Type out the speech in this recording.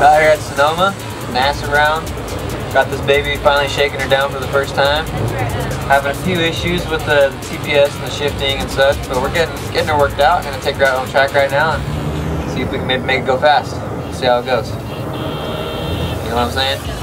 Out here at Sonoma, mass around. Got this baby finally shaking her down for the first time. Having a few issues with the TPS and the shifting and such, but we're getting getting her worked out. Gonna take her out on track right now see if we can maybe make it go fast. See how it goes. You know what I'm saying?